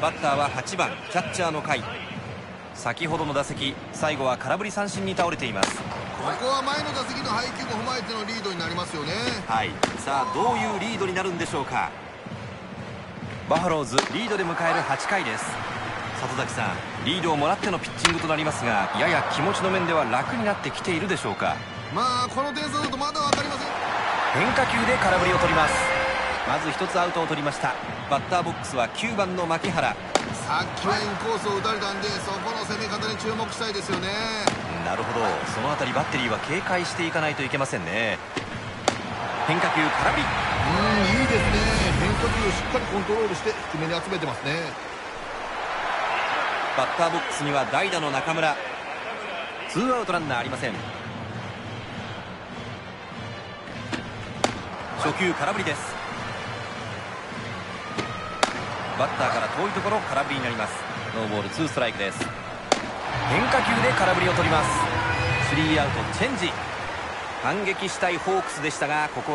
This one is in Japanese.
バッターは8番キャッチャーの甲斐。先ほどの打席最後は空振り三振に倒れています。ここは前の打席の配球も踏まえてのリードになりますよね。はい。さあどういうリードになるんでしょうか。バファローズリードで迎える8回です。里崎さんリードをもらってのピッチングとなりますがやや気持ちの面では楽になってきているでしょうか。まあこの点差だとまだ分かりません。変化球で空振りを取りますまず1つアウトを取りました。バッターボックスは9番の牧原。さっきはインコースを打たれたんでそこの攻め方に注目したいですよね。なるほど。その辺りバッテリーは警戒していかないといけませんね。変化球空振り。うんいいですね。変化球をしっかりコントロールして低めに集めてますね。バッターボックスには代打の中村。ツーアウトランナーありません。初球空振りですバッターから遠いところ空振りになります。ノーボールツーストライクです。変化球で空振りを取ります。スリーアウトチェンジ。反撃したいホークスでしたがここは